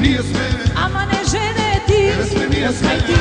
Eres mi esme. Amane jenetik. Eres.